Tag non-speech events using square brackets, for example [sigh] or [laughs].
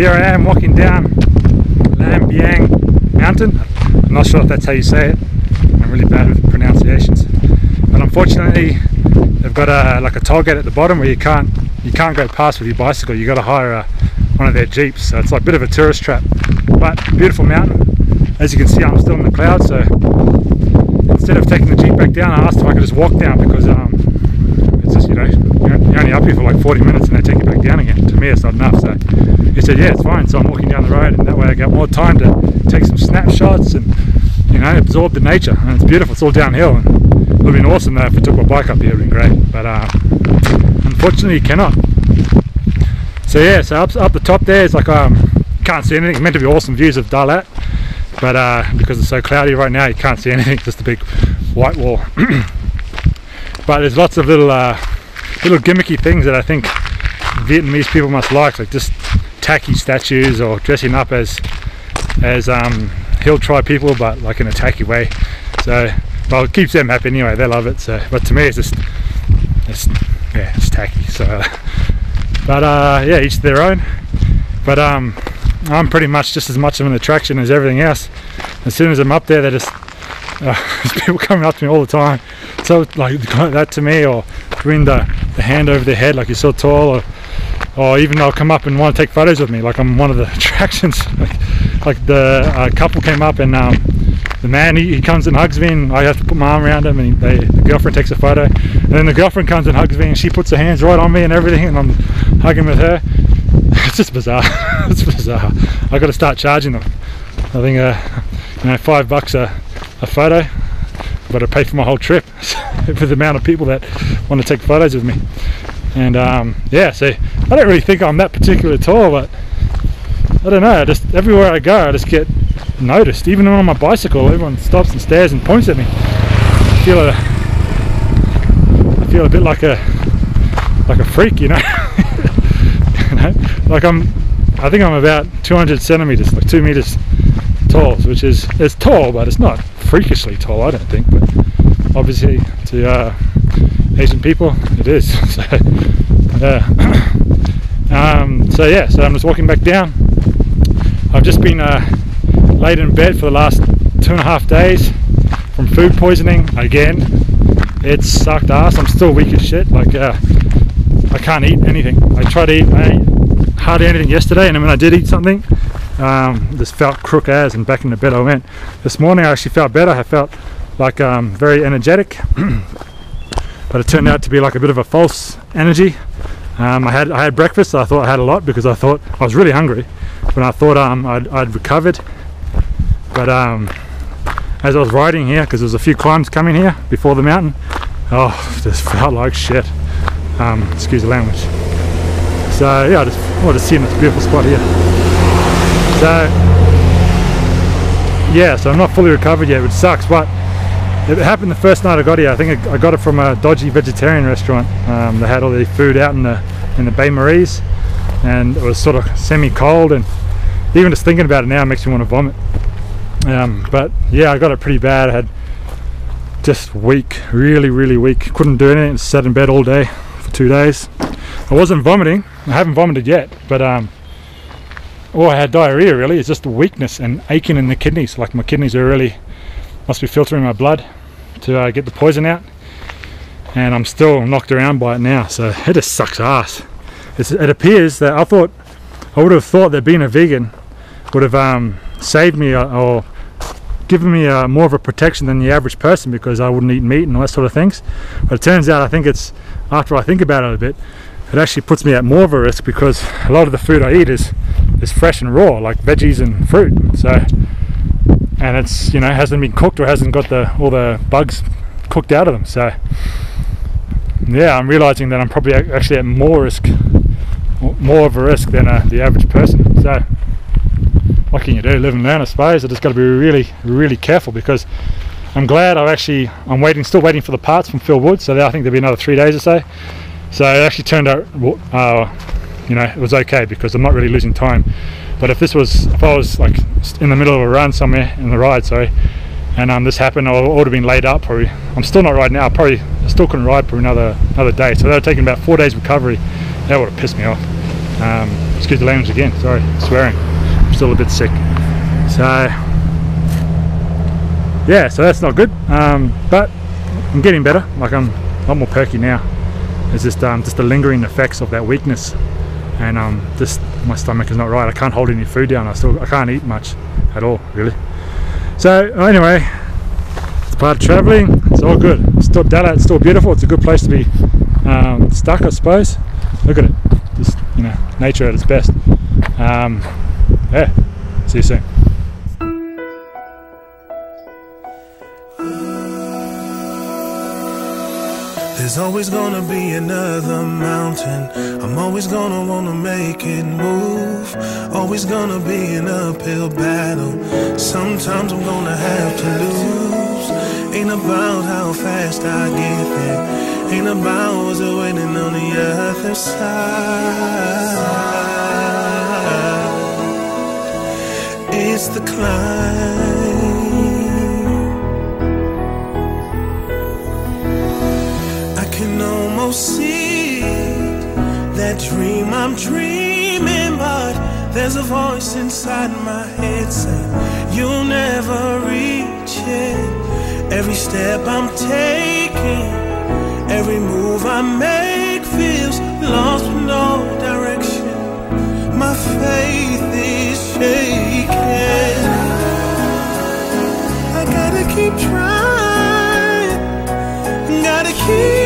here I am walking down Langbiang mountain. I'm not sure if that's how you say it. I'm really bad with pronunciations. But unfortunately, they've got a like a toll gate at the bottom where you can't you can't go past with your bicycle. You got to hire a, one of their jeeps. So it's like a bit of a tourist trap. But beautiful mountain. As you can see, I'm still in the clouds. So instead of taking the jeep back down, I asked if I could just walk down because um, it's just you know you're only up here for like 40 minutes and they take you back down again. To me, it's not enough. So said, yeah, it's fine. So I'm walking down the road, and that way I get more time to take some snapshots and you know absorb the nature. And it's beautiful. It's all downhill. And it would have been awesome though if I took my bike up here. It would have been great. But uh, unfortunately, you cannot. So yeah, so up, up the top there is like um, can't see anything. It's meant to be awesome views of Dalat, but uh, because it's so cloudy right now, you can't see anything. Just a big white wall. [clears throat] but there's lots of little uh, little gimmicky things that I think Vietnamese people must like, like just tacky statues or dressing up as as um, hill tribe people, but like in a tacky way. So, well, it keeps them happy anyway. They love it. So, but to me, it's just, it's yeah, it's tacky. So, [laughs] but uh, yeah, each their own. But um, I'm pretty much just as much of an attraction as everything else. As soon as I'm up there, they just [laughs] uh, people coming up to me all the time. So like [laughs] that to me, or doing the, the hand over their head like you're so tall, or or even they'll come up and want to take photos with me like I'm one of the [laughs] attractions. like, like the uh, couple came up and um, the man he, he, comes and hugs me and I have to put my arm around him and they, the girlfriend takes a photo and then the girlfriend comes and hugs me and she puts her hands right on me and everything and I'm hugging with her. [laughs] It's just bizarre. [laughs] it's bizarre. I got to start charging them. I think uh, you know five bucks a, a photo. But to pay for my whole trip for the amount of people that want to take photos with me and um, yeah so I don't really think I'm that particular tall but I don't know I just everywhere I go I just get noticed. Even on my bicycle everyone stops and stares and points at me. I feel a I feel a bit like a like a freak you know, [laughs] you know? like I'm I think I'm about 200 centimeters like two meters tall which is it's tall but it's not freakishly tall I don't think but obviously to uh, Asian people it is. [laughs] So yeah [clears throat] um, so yeah so I'm just walking back down. I've just been uh, laid in bed for the last two and a half days from food poisoning again. It sucked ass. I'm still weak as shit. Like uh, I can't eat anything. I tried to eat I hardly anything yesterday and when I did eat something um, just felt crook as and back in the bed I went. This morning I actually felt better. I felt like um, very energetic [clears throat] but it turned out to be like a bit of a false energy um, I had I had breakfast I thought I had a lot because I thought I was really hungry. But I thought um, I'd, I'd recovered. But um, as I was riding here because there was a few climbs coming here before the mountain oh [laughs] this felt like shit. Um, excuse the language. So yeah I just wanted to see this beautiful spot here. So yeah so I'm not fully recovered yet which sucks but it happened the first night I got here. I think I got it from a dodgy vegetarian restaurant. Um, they had all the food out in the in the bain-maries, and it was sort of semi-cold. And even just thinking about it now makes me want to vomit. Um, but yeah, I got it pretty bad. I had just weak, really, really weak. Couldn't do anything. Sat in bed all day for two days. I wasn't vomiting. I haven't vomited yet, but um, oh, I had diarrhea. Really, it's just weakness and aching in the kidneys. Like my kidneys are really must be filtering my blood to uh, get the poison out. And I'm still knocked around by it now so it just sucks ass. It's, it appears that I thought I would have thought that being a vegan would have um, saved me uh, or given me uh, more of a protection than the average person because I wouldn't eat meat and all that sort of things. But it turns out I think it's after I think about it a bit it actually puts me at more of a risk because a lot of the food I eat is is fresh and raw like veggies and fruit. So and it's you know hasn't been cooked or hasn't got the all the bugs cooked out of them. So yeah I'm realizing that I'm probably actually at more risk more of a risk than uh, the average person. So what can you do? Live and learn I suppose. I just got to be really really careful because I'm glad I've actually I'm waiting still waiting for the parts from Phil Wood. So I think there'll be another three days or so. So it actually turned out uh, you know it was okay because I'm not really losing time but if this was, if I was like in the middle of a run somewhere in the ride, sorry, and um, this happened, I would have been laid up. Probably, I'm still not riding now. I probably I still couldn't ride for another another day. So that would have taken about four days recovery. That would have pissed me off. Um, excuse the language again, sorry, swearing. I'm still a bit sick. So, yeah, so that's not good. Um, but I'm getting better. Like I'm a lot more perky now. It's just um, just the lingering effects of that weakness, and um, just my stomach is not right. I can't hold any food down. I still I can't eat much at all, really. So anyway, it's part of traveling. It's all good. It's still Dalat, it's still beautiful. It's a good place to be um, stuck, I suppose. Look at it, just you know, nature at its best. Um, yeah, see you soon. There's always gonna be another mountain. I'm always gonna wanna make it move. Always gonna be an uphill battle. Sometimes I'm gonna have to lose. Ain't about how fast I get there. Ain't about what's waiting on the other side. It's the climb. Dreaming, but there's a voice inside my head saying you'll never reach it. Every step I'm taking, every move I make feels lost with no direction. My faith is shaking. I gotta keep trying, gotta keep.